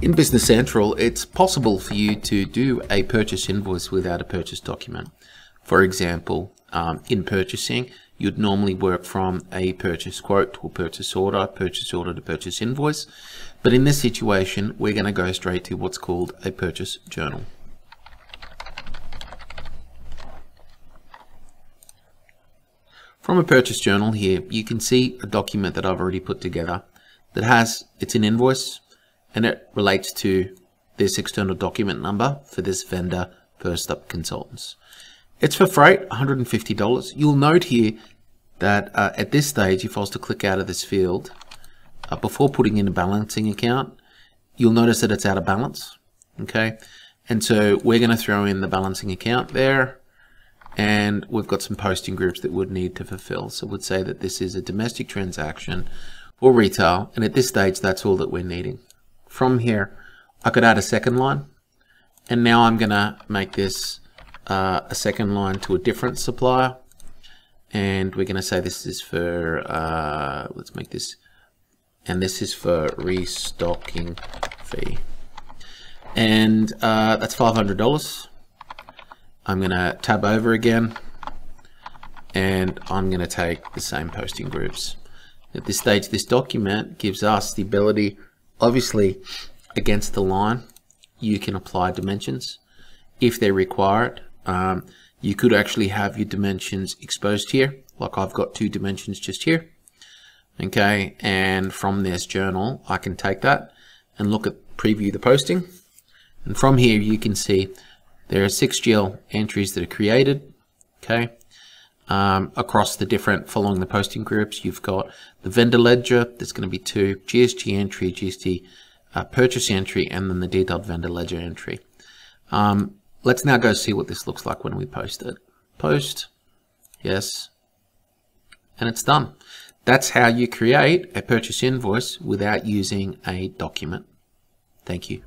In Business Central, it's possible for you to do a purchase invoice without a purchase document. For example, um, in purchasing, you'd normally work from a purchase quote to a purchase order, purchase order to purchase invoice. But in this situation, we're going to go straight to what's called a purchase journal. From a purchase journal here, you can see a document that I've already put together that has, it's an invoice and it relates to this external document number for this vendor First Up Consultants. It's for freight, $150. You'll note here that uh, at this stage, if I was to click out of this field, uh, before putting in a balancing account, you'll notice that it's out of balance, okay? And so we're gonna throw in the balancing account there, and we've got some posting groups that would need to fulfill. So we'd say that this is a domestic transaction for retail, and at this stage, that's all that we're needing. From here, I could add a second line, and now I'm gonna make this uh, a second line to a different supplier, and we're gonna say this is for, uh, let's make this, and this is for restocking fee. And uh, that's $500. I'm going to tab over again and I'm going to take the same posting groups. At this stage, this document gives us the ability, obviously, against the line, you can apply dimensions if they're required. Um, you could actually have your dimensions exposed here, like I've got two dimensions just here. Okay, and from this journal, I can take that and look at preview the posting. And from here, you can see there are six GL entries that are created, okay, um, across the different, following the posting groups. You've got the vendor ledger, there's going to be two, GST entry, GST uh, purchase entry, and then the detailed vendor ledger entry. Um, let's now go see what this looks like when we post it. Post, yes, and it's done. That's how you create a purchase invoice without using a document. Thank you.